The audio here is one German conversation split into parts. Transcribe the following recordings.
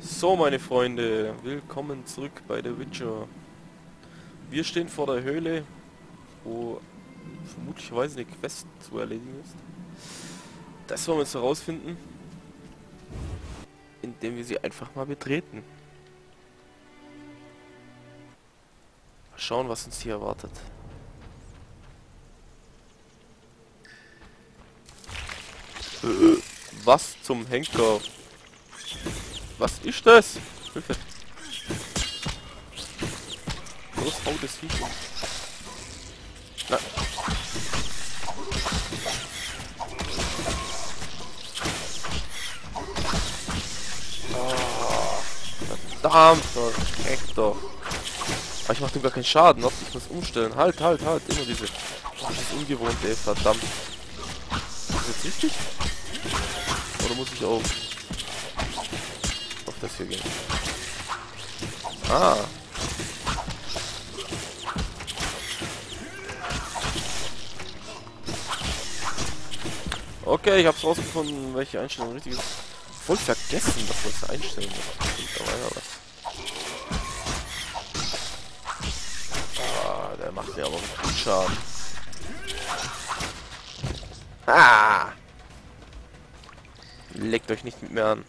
So, meine Freunde, willkommen zurück bei The Witcher. Wir stehen vor der Höhle, wo vermutlicherweise eine Quest zu erledigen ist. Das wollen wir jetzt herausfinden, indem wir sie einfach mal betreten. Mal schauen, was uns hier erwartet. Äh, was zum Henker? Was ist das? Hilfe. Los, hau das Viech um. Na. Oh, verdammt, echt doch. Aber ich mach dem gar keinen Schaden, noch ich muss umstellen. Halt, halt, halt, immer diese. Das ist ungewohnt, ey, verdammt. Ist das jetzt richtig? Oder muss ich auch das hier gehen? Ah. Okay, ich hab's rausgefunden, welche Einstellung richtig ist. Voll vergessen, dass wir das ja was. Ah, der macht mir aber gut Schaden. Ah! Legt euch nicht mit mir an.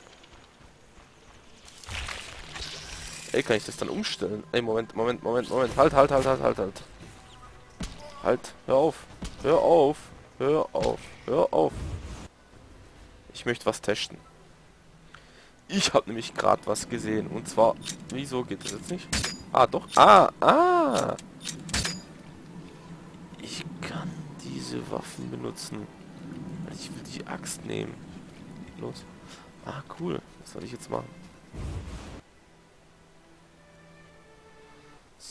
Ey, kann ich das dann umstellen? Ey, Moment, Moment, Moment, Moment. Halt, halt, halt, halt, halt, halt. Halt, hör auf. Hör auf. Hör auf. Hör auf. Ich möchte was testen. Ich habe nämlich gerade was gesehen. Und zwar... Wieso geht das jetzt nicht? Ah, doch. Ah, ah. Ich kann diese Waffen benutzen. Ich will die Axt nehmen. Los. Ah, cool. Was soll ich jetzt machen?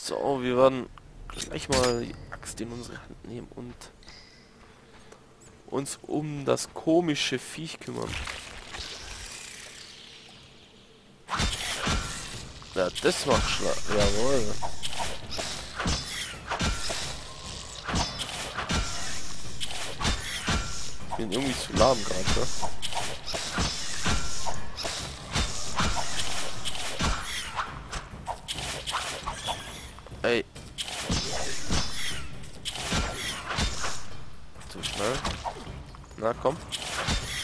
So, wir werden gleich mal die Axt in unsere Hand nehmen und uns um das komische Viech kümmern. Ja, das macht Schlag. Jawohl. Ich bin irgendwie zu lahm gerade,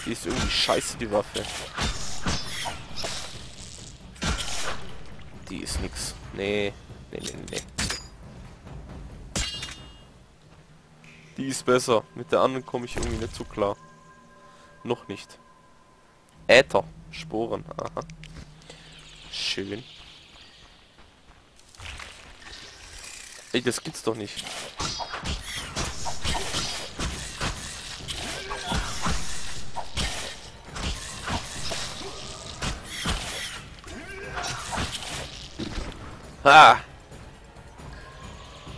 Die ist irgendwie scheiße, die Waffe. Die ist nix. Nee. Nee, nee, nee. Die ist besser. Mit der anderen komme ich irgendwie nicht so klar. Noch nicht. Äther. Sporen. Aha. Schön. Ey, das gibt's doch nicht. Ah!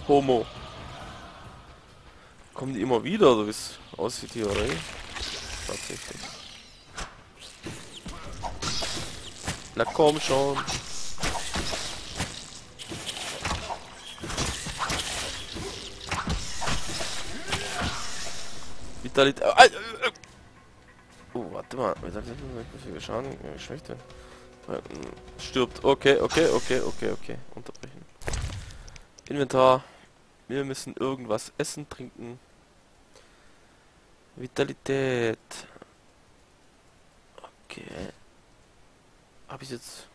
Homo. Kommen die immer wieder, so wie es aussieht hier, oder? Tatsächlich. Na komm schon. Vitalität. Äh, äh, äh. Oh, warte mal. Vitalität, Schaden, geschwächt werden. Stirbt. Okay, okay, okay, okay, okay. Unterbrechen. Inventar. Wir müssen irgendwas essen, trinken. Vitalität. Okay. Habe ich jetzt...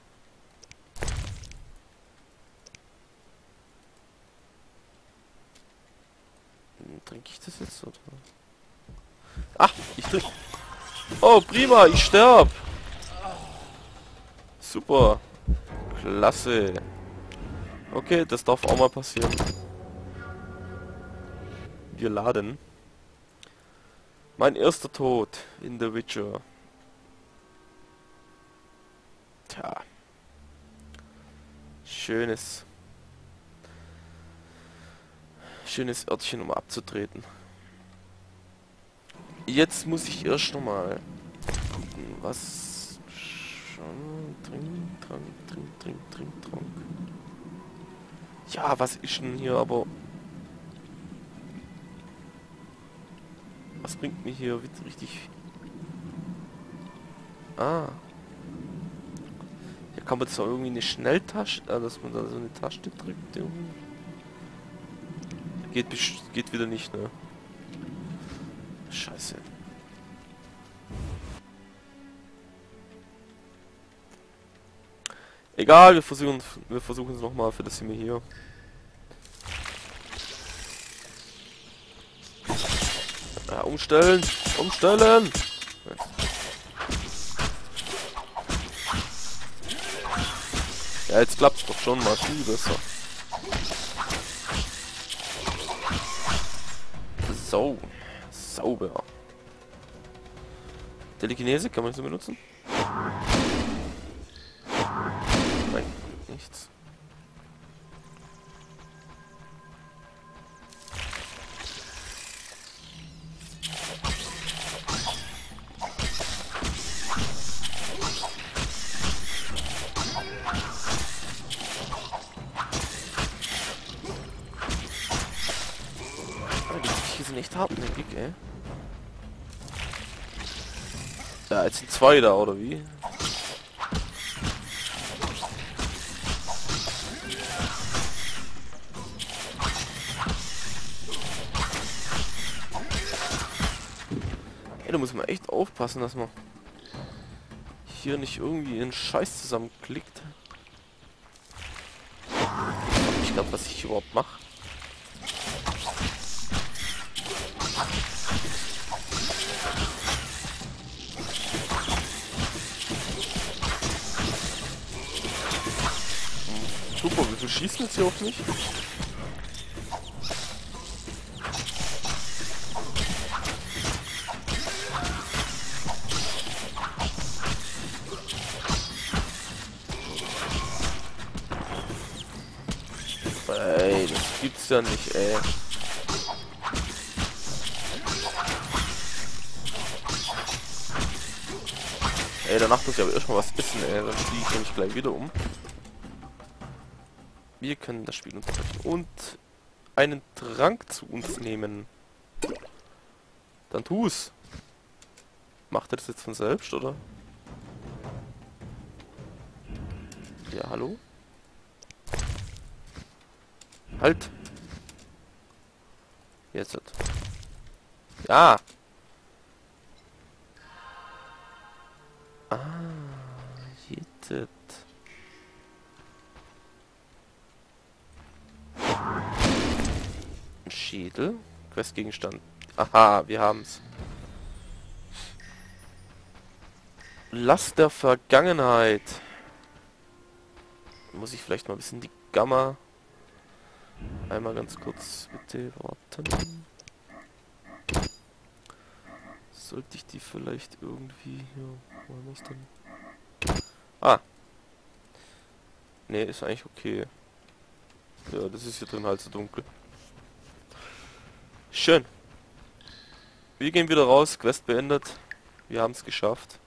Trinke ich das jetzt oder? Ach, ich trinke... Oh, prima, ich sterb. Super. Klasse. Okay, das darf auch mal passieren. Wir laden. Mein erster Tod in The Witcher. Tja. Schönes. Schönes Örtchen, um abzutreten. Jetzt muss ich erst noch mal gucken, was Trink, Trank, Trink, Trink, Trink, Trank. Ja, was ist denn hier aber... Was bringt mir hier richtig... Ah. Da kann man auch irgendwie eine Schnelltasche, äh, dass man da so eine Tasche drückt. Geht, geht wieder nicht, ne? Scheiße. Egal, wir versuchen wir versuchen es nochmal für das wir hier. Ja, umstellen! Umstellen! Ja, jetzt klappt's doch schon mal viel besser. So. Sauber. Telekinese, kann man das so benutzen? Nichts. Echt hartnäckig, ey. Ja, jetzt sind zwei da, oder wie? Ey, da muss man echt aufpassen, dass man hier nicht irgendwie einen Scheiß zusammenklickt. Ich glaube, was ich überhaupt mache. Super, wie viel schießen jetzt hier auf mich? Ja nicht, ey. Ey, danach muss ich aber erstmal was essen, ey. Dann fliege ich nämlich gleich wieder um. Wir können das Spiel unterbrechen und einen Trank zu uns nehmen. Dann tu's. Macht er das jetzt von selbst, oder? Ja, hallo? Halt! Jetzt. Ja! Ah, jetzt. Schädel. Questgegenstand. Aha, wir haben's. Last der Vergangenheit. Muss ich vielleicht mal ein bisschen die Gamma einmal ganz kurz bitte warten. Sollte ich die vielleicht irgendwie hier. Wo haben wir's denn? Ah. Nee, ist eigentlich okay. Ja, das ist hier drin halt so dunkel. Schön. Wir gehen wieder raus, Quest beendet. Wir haben es geschafft.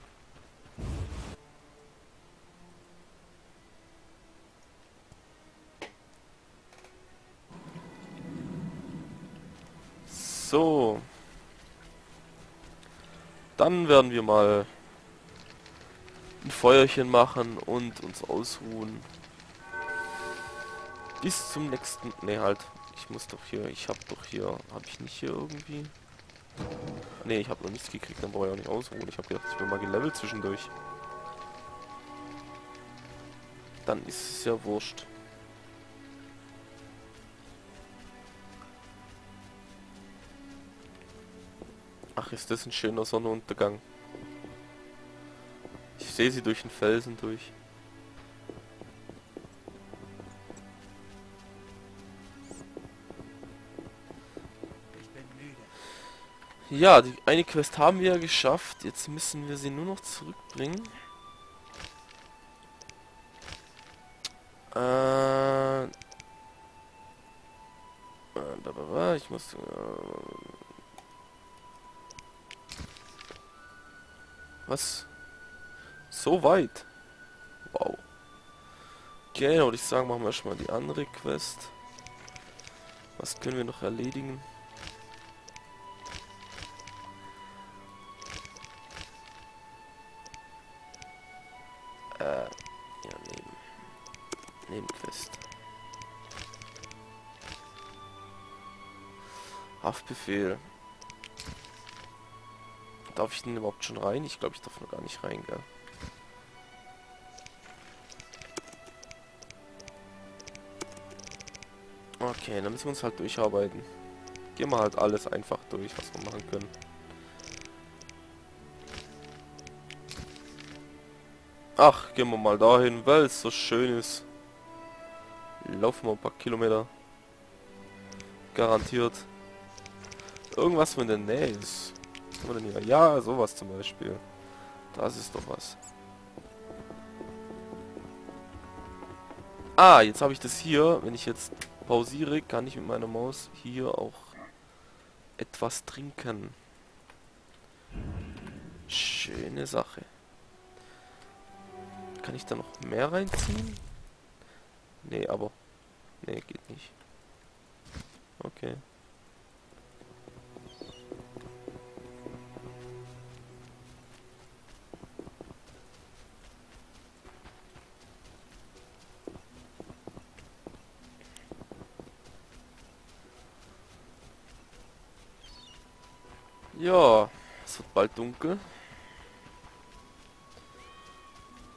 So. Dann werden wir mal ein Feuerchen machen und uns ausruhen. Bis zum nächsten... Ne, halt. Ich muss doch hier... Ich habe doch hier... Habe ich nicht hier irgendwie... Ne, ich habe noch nichts gekriegt, dann brauche ich auch nicht ausruhen. Ich habe gedacht, ich bin mal gelevelt zwischendurch. Dann ist es ja wurscht. Ach, ist das ein schöner Sonnenuntergang. Ich sehe sie durch den Felsen durch. Ich bin müde. Ja, die eine Quest haben wir ja geschafft. Jetzt müssen wir sie nur noch zurückbringen. Äh, äh, ich muss... Äh, was? So weit? Wow. Okay, würde ich sagen, machen wir erstmal die andere Quest. Was können wir noch erledigen? Äh, Ja, neben. Nebenquest. Haftbefehl. Darf ich denn überhaupt schon rein? Ich glaube, ich darf noch gar nicht rein, gell? Okay, dann müssen wir uns halt durcharbeiten. Gehen wir halt alles einfach durch, was wir machen können. Ach, gehen wir mal dahin, weil es so schön ist. Laufen wir ein paar Kilometer. Garantiert. Irgendwas, wo in der Nähe ist. Denn hier? Ja, sowas zum Beispiel. Das ist doch was. Ah, jetzt habe ich das hier. Wenn ich jetzt pausiere, kann ich mit meiner Maus hier auch etwas trinken. Schöne Sache. Kann ich da noch mehr reinziehen? Nee, aber... Nee, geht nicht. Okay. Ja, es wird bald dunkel.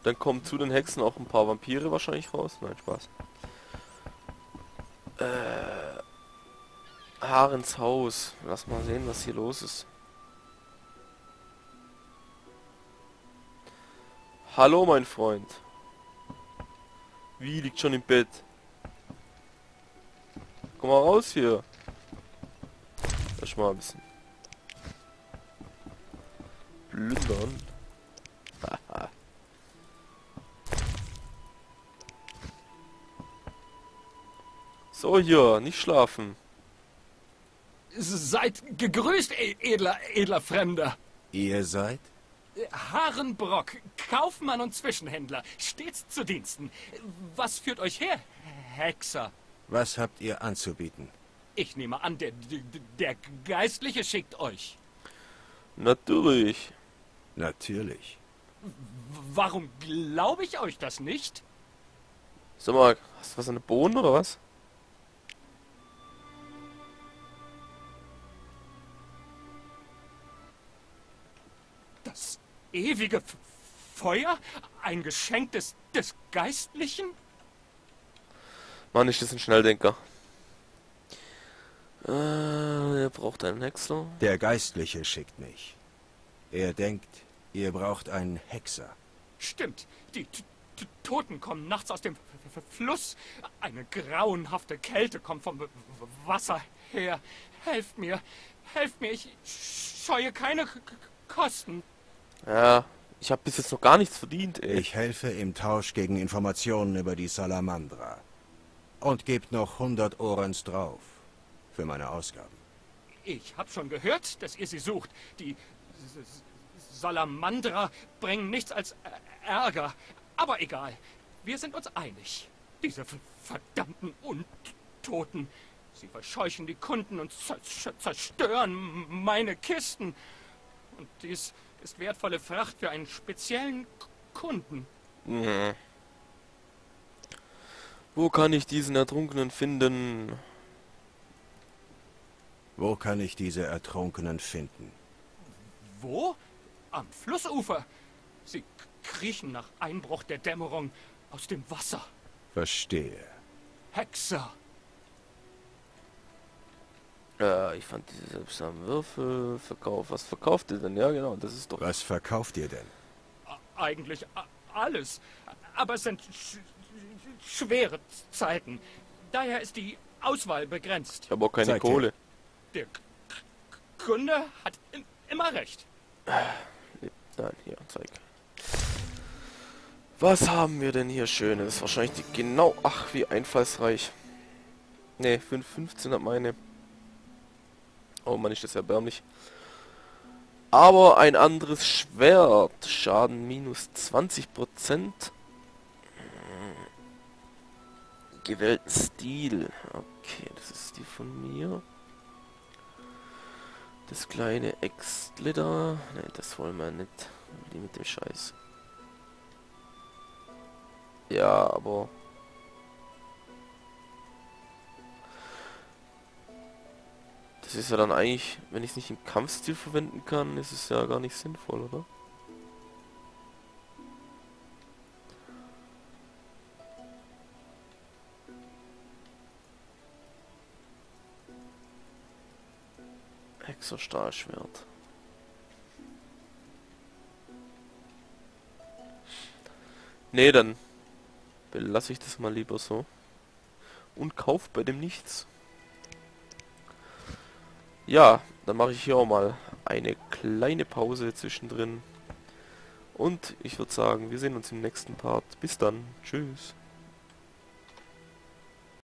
Dann kommen zu den Hexen auch ein paar Vampire wahrscheinlich raus. Nein, Spaß. Äh, Haarens Haus. Lass mal sehen, was hier los ist. Hallo, mein Freund. Wie, liegt schon im Bett? Komm mal raus hier. Lass mal ein bisschen. Plündern. so hier, nicht schlafen. Seid gegrüßt, e- edler, edler Fremder. Ihr seid? Harenbrock, Kaufmann und Zwischenhändler, stets zu Diensten. Was führt euch her, Hexer? Was habt ihr anzubieten? Ich nehme an, der, der Geistliche schickt euch. Natürlich. Natürlich. Warum glaube ich euch das nicht? Sag mal, hast du was an den Bohnen oder was? Das ewige F Feuer? Ein Geschenk des, des Geistlichen? Mann, ist das ein Schnelldenker. Äh, er braucht einen Hexer. Der Geistliche schickt mich. Er denkt, ihr braucht einen Hexer. Stimmt, die T T Toten kommen nachts aus dem F F Fluss. Eine grauenhafte Kälte kommt vom w Wasser her. Helft mir, helft mir, ich scheue keine K K Kosten. Ja, ich habe bis jetzt noch gar nichts verdient, ey. Ich helfe im Tausch gegen Informationen über die Salamandra. Und gebt noch 100 Orens drauf. Für meine Ausgaben. Ich hab schon gehört, dass ihr sie sucht. Die S S Salamandra bringen nichts als Ä- Ärger. Aber egal, wir sind uns einig. Diese verdammten Untoten. Sie verscheuchen die Kunden und zer- zerstören meine Kisten. Und dies ist wertvolle Fracht für einen speziellen Kunden. Mhm. Wo kann ich diesen Ertrunkenen finden? Wo kann ich diese Ertrunkenen finden? Wo? Am Flussufer. Sie kriechen nach Einbruch der Dämmerung aus dem Wasser. Verstehe. Hexer. Äh, ich fand diese seltsamen Würfel. Verkauf. Was verkauft ihr denn? Ja, genau, das ist doch... Was verkauft ihr denn? Eigentlich alles. Aber es sind sch schwere Zeiten. Daher ist die Auswahl begrenzt. Ich habe auch keine. Kohle. Der K K Kunde hat im immer recht. Nein, hier, zeig. Was haben wir denn hier Schönes? Wahrscheinlich die genau... Ach, wie einfallsreich. Ne, 5,15 hat meine. Oh Mann, ist das erbärmlich. Aber ein anderes Schwert. Schaden minus 20%. Gewählten Stil. Okay, das ist die von mir. Das kleine Exglitter. Ne, das wollen wir nicht. Die mit dem Scheiß. Ja, aber... Das ist ja dann eigentlich, wenn ich es nicht im Kampfstil verwenden kann, ist es ja gar nicht sinnvoll, oder? Hexerstahlschwert. Nee, dann belasse ich das mal lieber so. Und kauf bei dem nichts. Ja, dann mache ich hier auch mal eine kleine Pause zwischendrin. Und ich würde sagen, wir sehen uns im nächsten Part. Bis dann. Tschüss.